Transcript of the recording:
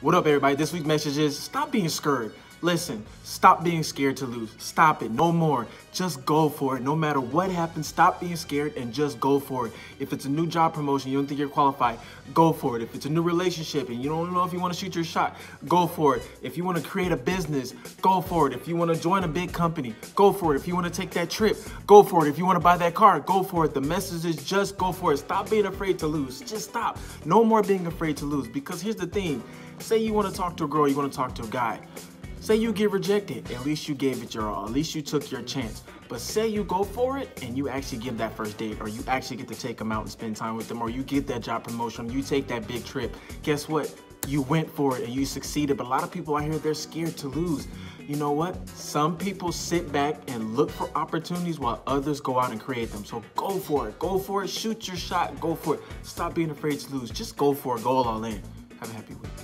What up, everybody? This week's message is stop being scared. Listen, stop being scared to lose. Stop it. No more. Just go for it. No matter what happens, stop being scared and just go for it. If it's a new job promotion, you don't think you're qualified, go for it. If it's a new relationship and you don't know if you want to shoot your shot, go for it. If you want to create a business, go for it. If you want to join a big company, go for it. If you want to take that trip, go for it. If you want to buy that car, go for it. The message is just go for it. Stop being afraid to lose. Just stop. No more being afraid to lose. Because here's the thing say you want to talk to a girl, you want to talk to a guy. Say you get rejected, at least you gave it your all. At least you took your chance. But say you go for it and you actually give that first date or you actually get to take them out and spend time with them or you get that job promotion, you take that big trip. Guess what? You went for it and you succeeded. But a lot of people out here, they're scared to lose. You know what? Some people sit back and look for opportunities while others go out and create them. So go for it. Go for it. Shoot your shot. Go for it. Stop being afraid to lose. Just go for it. Go all in. Have a happy week.